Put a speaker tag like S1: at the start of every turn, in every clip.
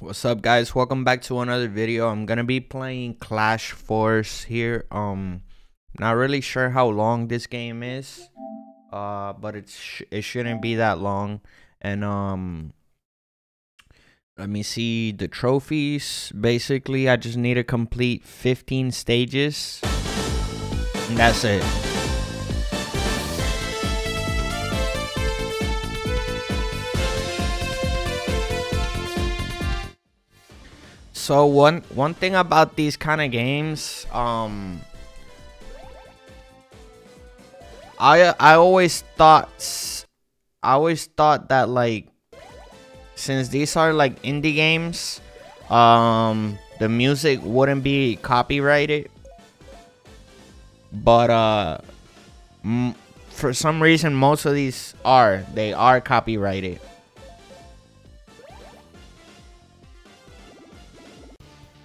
S1: What's up guys? Welcome back to another video. I'm to be playing Clash Force here. Um not really sure how long this game is. Uh but it's sh it shouldn't be that long. And um let me see the trophies. Basically, I just need to complete 15 stages. And that's it. So one one thing about these kind of games, um, I I always thought I always thought that like since these are like indie games, um, the music wouldn't be copyrighted. But uh, for some reason, most of these are they are copyrighted.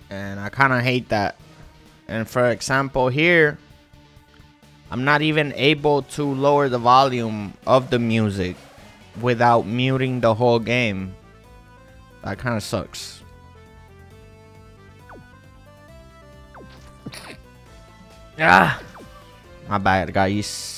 S1: And I kind of hate that. And for example, here, I'm not even able to lower the volume of the music without muting the whole game. That kind of sucks. Ah, my bad, guys.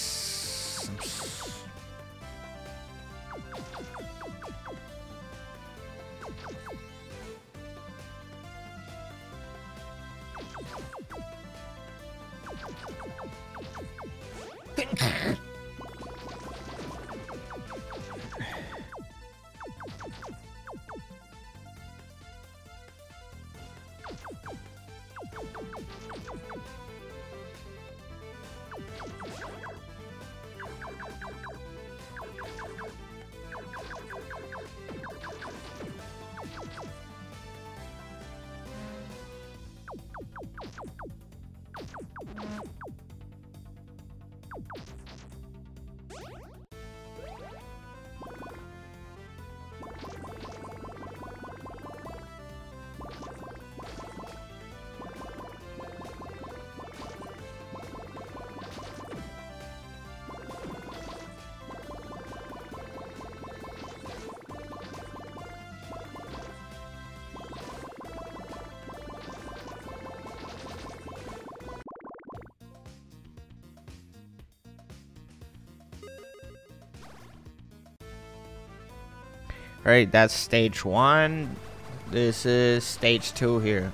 S1: Alright, that's stage one. This is stage two here.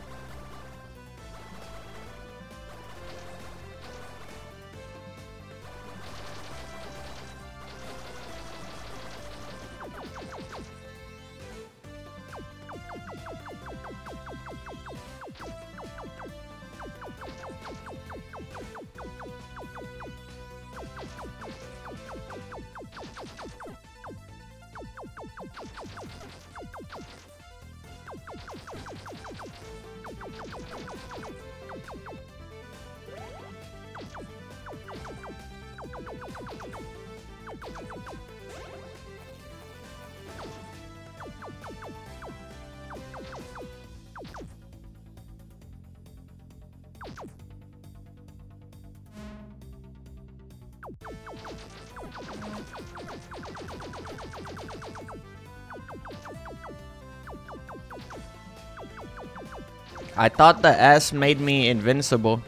S1: I thought the S made me invincible,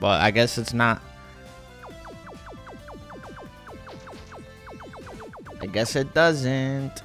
S1: but I guess it's not. I guess it doesn't.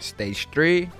S1: Stage 3.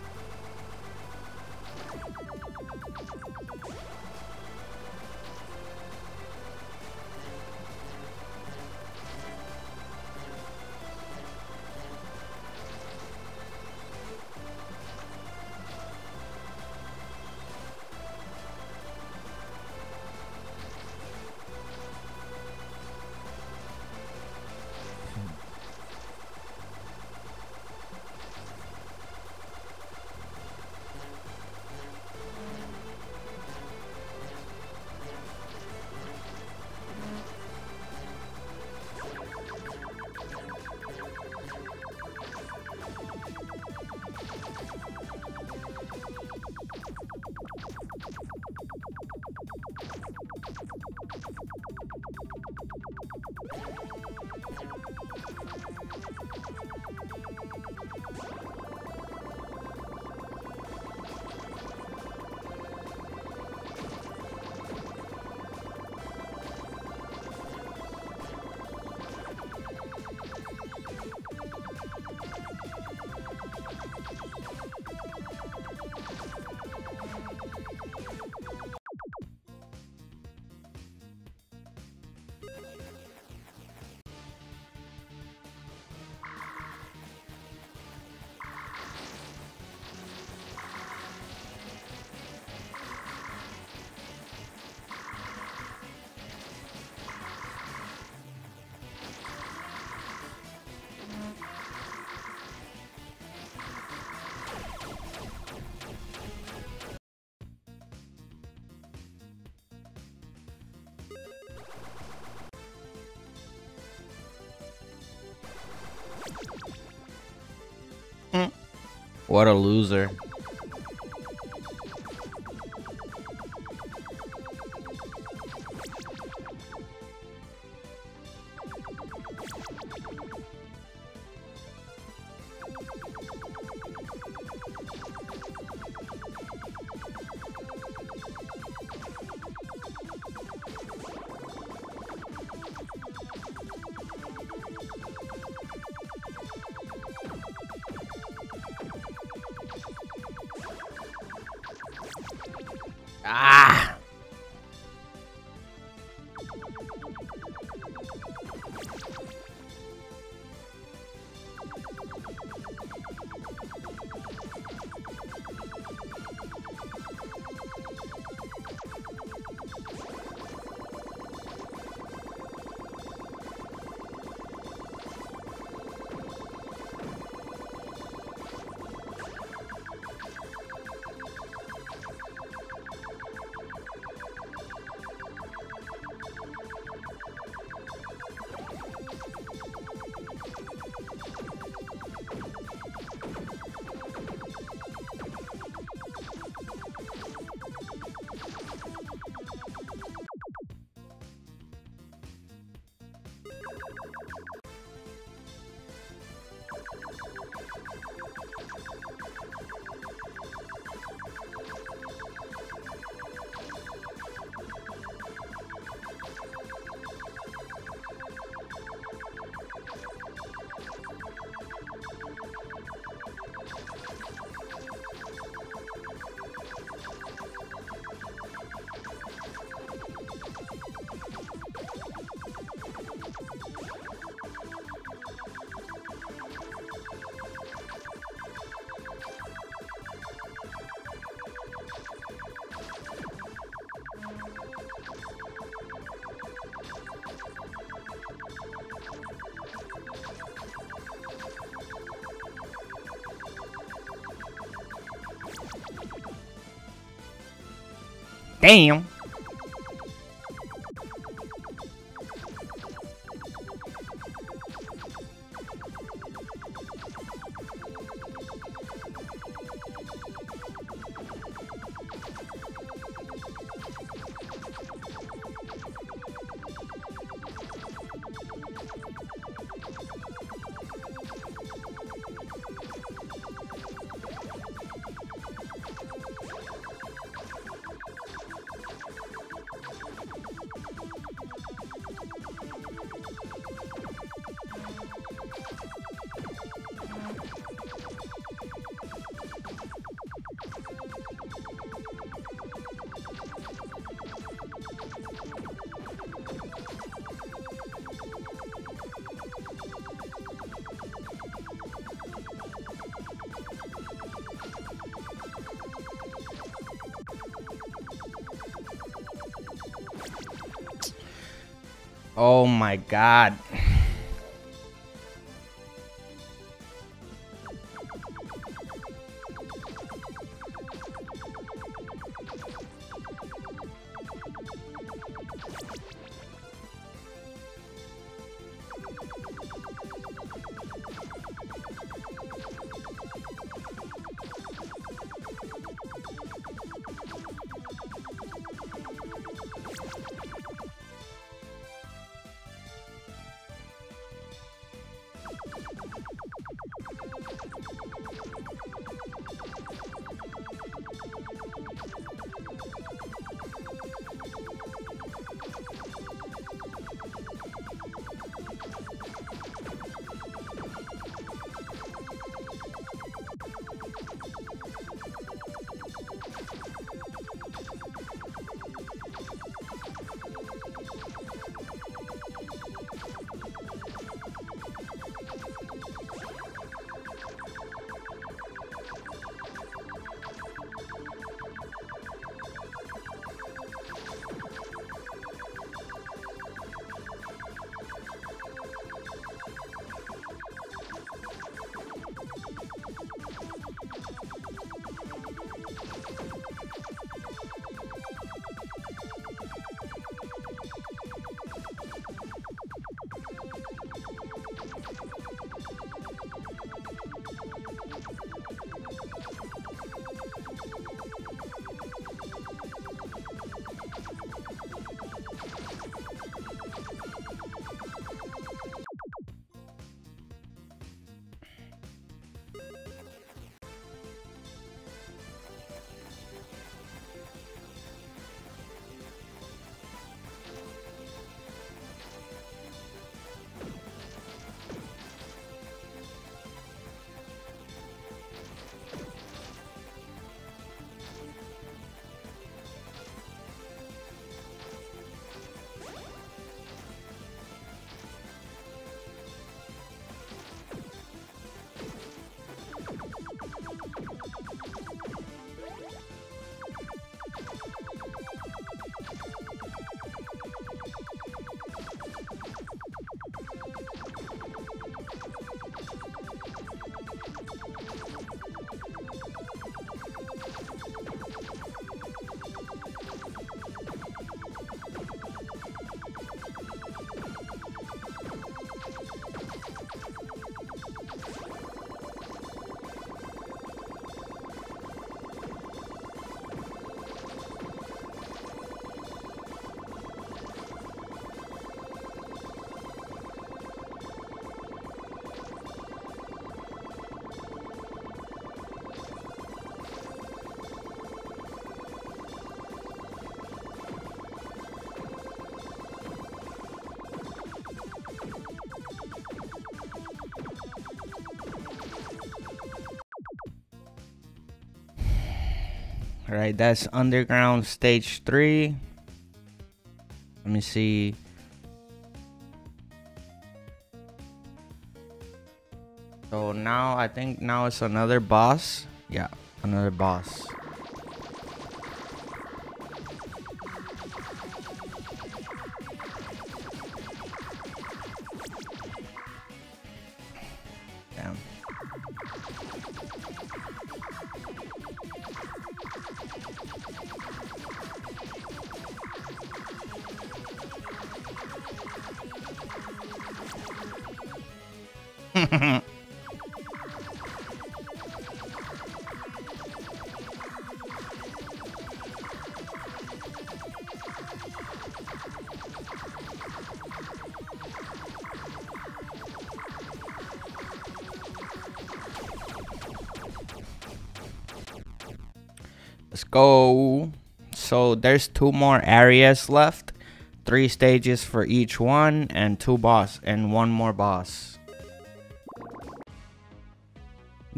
S1: What a loser. Damn. Oh my god. All right, that's underground stage three. Let me see. So now I think now it's another boss. Yeah, another boss. Let's go. So there's two more areas left. Three stages for each one and two boss and one more boss.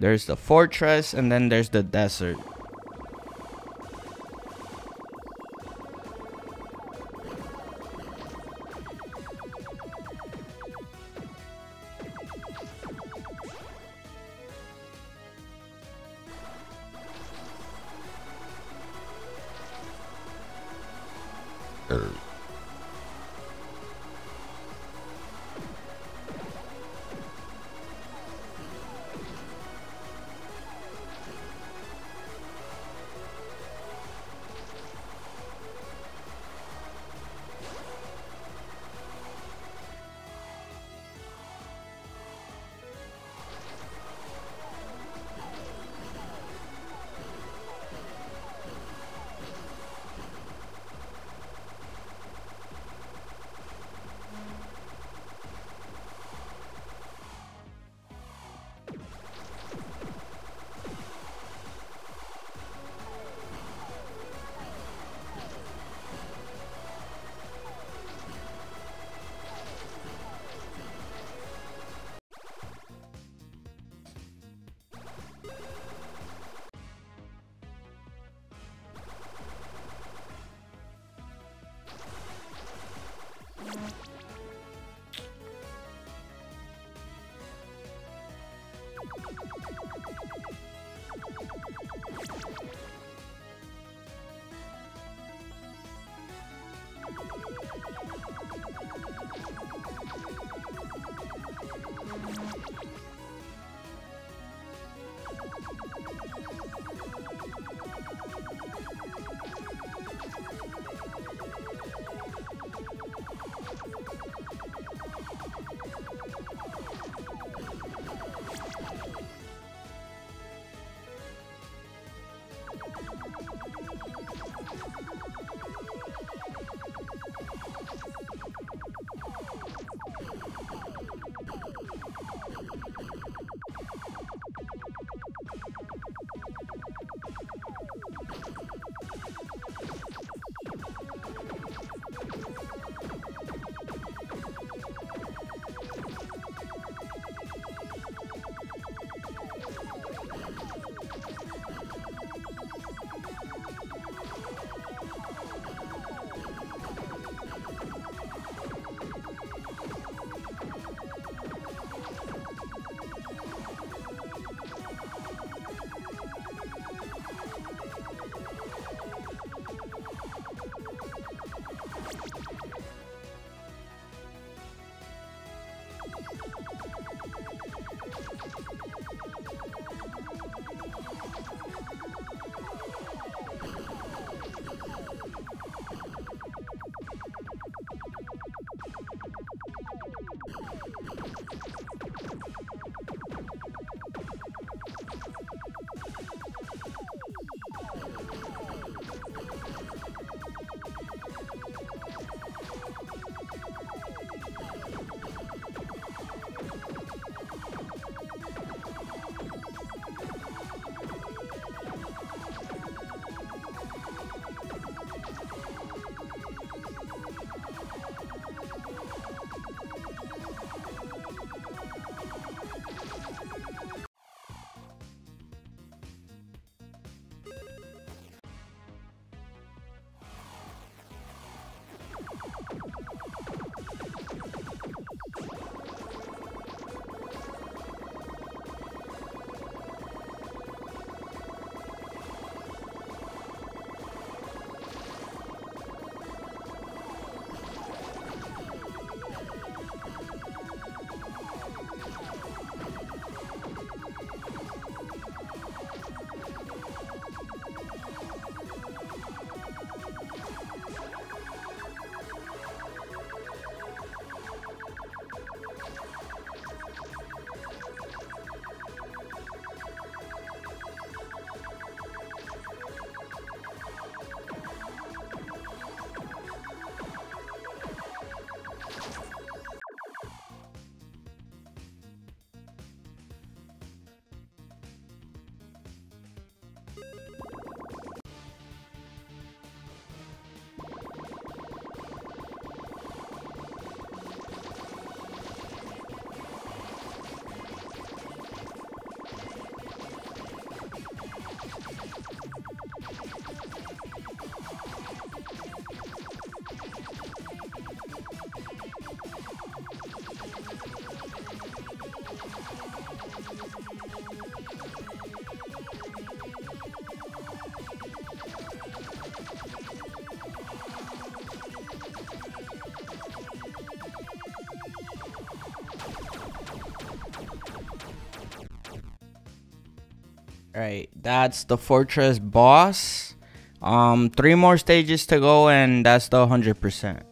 S1: There's the fortress and then there's the desert. Right, that's the fortress boss. Um, three more stages to go, and that's the 100%.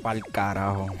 S1: para carajo.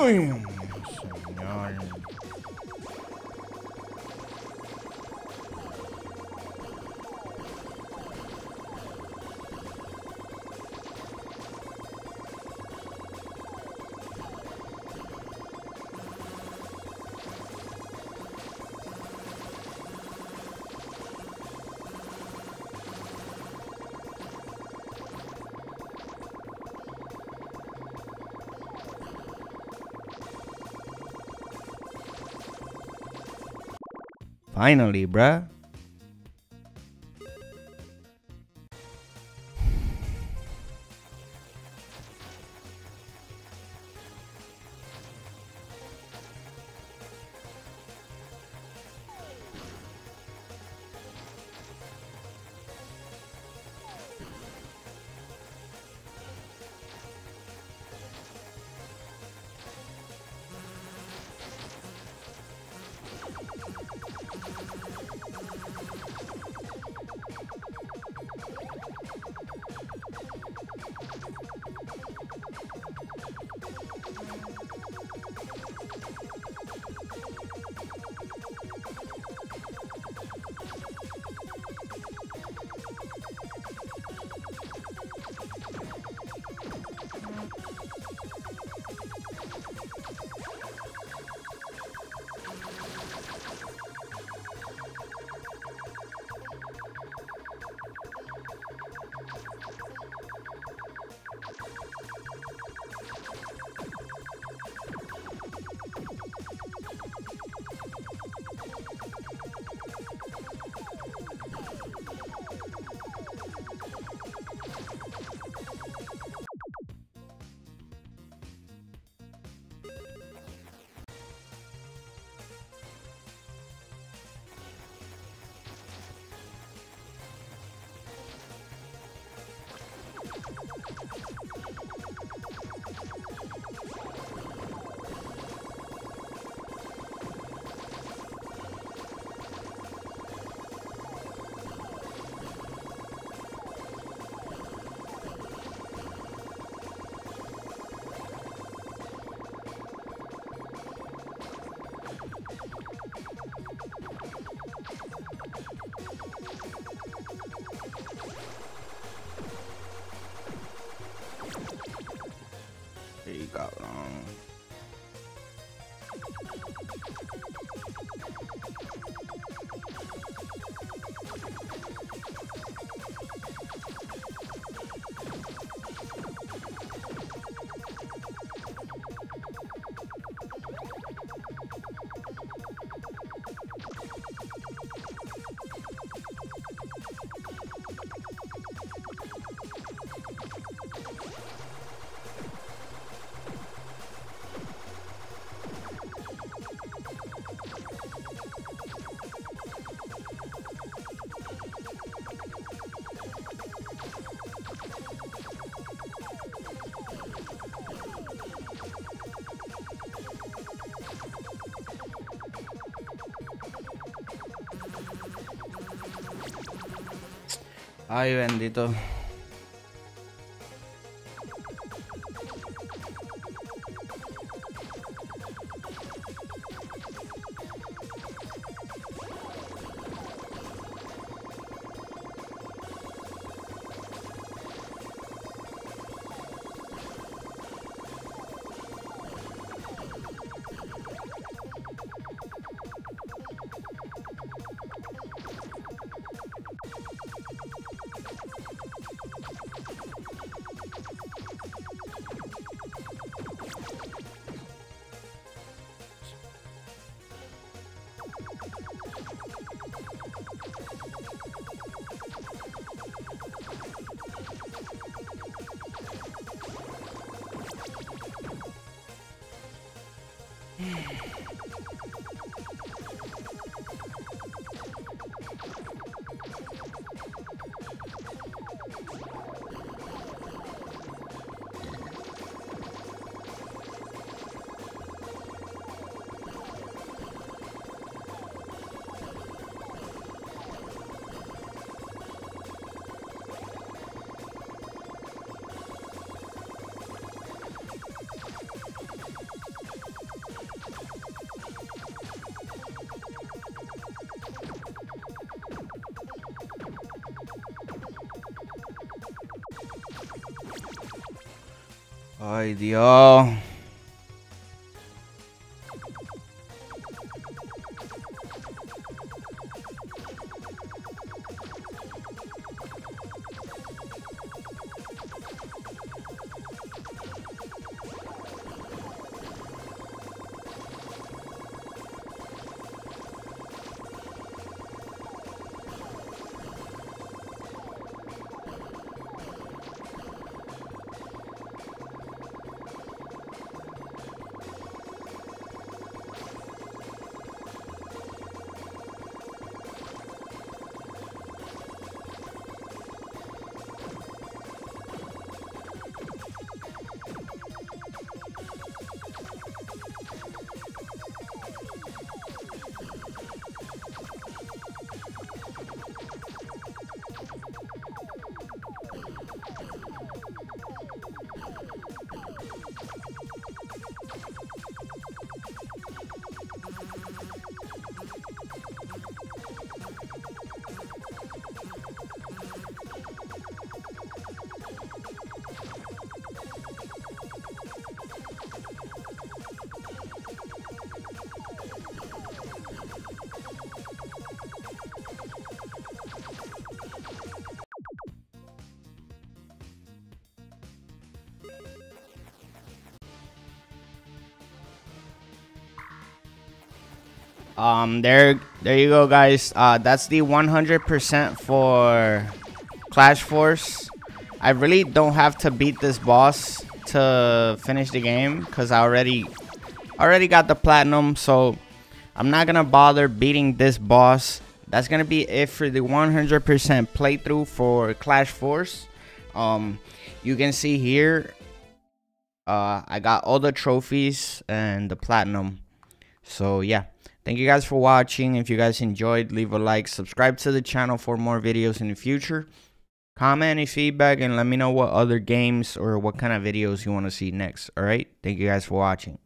S1: ruim. Finally, bruh. Cabrón. Ay, bendito. you. Ay, Dios. Um, there, there you go, guys. Uh, that's the 100% for Clash Force. I really don't have to beat this boss to finish the game because I already, already got the platinum. So I'm not gonna bother beating this boss. That's gonna be it for the 100% playthrough for Clash Force. Um, you can see here, uh, I got all the trophies and the platinum. So yeah. Thank you guys for watching. If you guys enjoyed, leave a like, subscribe to the channel for more videos in the future. Comment any feedback and let me know what other games or what kind of videos you want to see next. Alright? Thank you guys for watching.